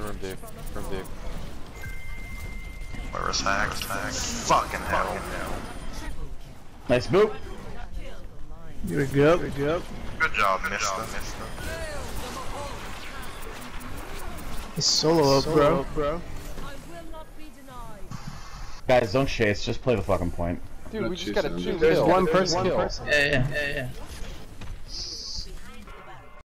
Room Dave. Room Dave. Where's hacked? Fucking hell. Nice boop. You're good. You're good. Good job, mister. He's solo up, bro. bro. Guys, don't chase. Just play the fucking point. Dude, we just got a two. There's kill. one There's person. one One kill. person. Yeah, yeah, yeah, yeah.